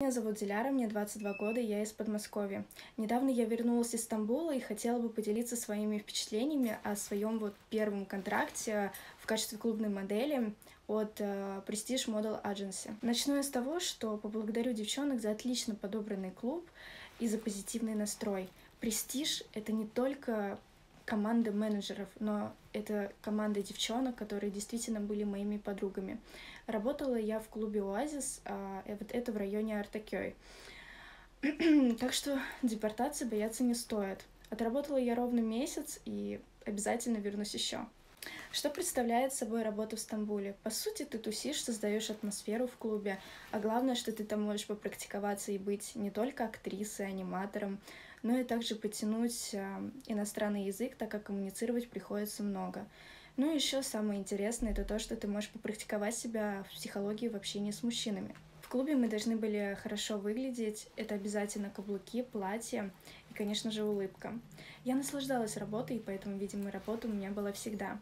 Меня зовут Диляра, мне 22 года, я из Подмосковья. Недавно я вернулась из Стамбула и хотела бы поделиться своими впечатлениями о своем вот первом контракте в качестве клубной модели от uh, Prestige Model Agency. Начну я с того, что поблагодарю девчонок за отлично подобранный клуб и за позитивный настрой. Prestige — это не только команда менеджеров, но это команда девчонок, которые действительно были моими подругами. Работала я в клубе «Оазис», а вот это в районе Артакёй. так что депортации бояться не стоит. Отработала я ровно месяц и обязательно вернусь еще. Что представляет собой работа в Стамбуле? По сути, ты тусишь, создаешь атмосферу в клубе, а главное, что ты там можешь попрактиковаться и быть не только актрисой, аниматором, но и также потянуть э, иностранный язык, так как коммуницировать приходится много. Ну и еще самое интересное это то, что ты можешь попрактиковать себя в психологии в общении с мужчинами. В клубе мы должны были хорошо выглядеть, это обязательно каблуки, платье и, конечно же, улыбка. Я наслаждалась работой, поэтому, видимо, работа у меня была всегда.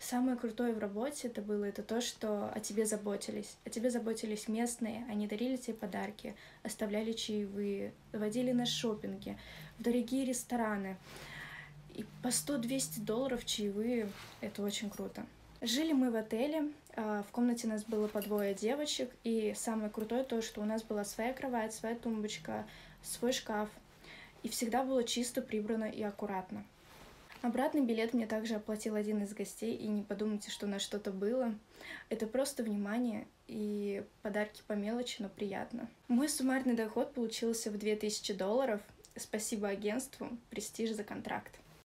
Самое крутое в работе это было это то, что о тебе заботились. О тебе заботились местные, они дарили тебе подарки, оставляли чаевые, водили на шопинги, в дорогие рестораны. И по 100-200 долларов чаевые — это очень круто. Жили мы в отеле, а, в комнате нас было по двое девочек, и самое крутое то, что у нас была своя кровать, своя тумбочка, свой шкаф, и всегда было чисто, прибрано и аккуратно. Обратный билет мне также оплатил один из гостей, и не подумайте, что у нас что-то было. Это просто внимание и подарки по мелочи, но приятно. Мой суммарный доход получился в 2000 долларов. Спасибо агентству, престиж за контракт.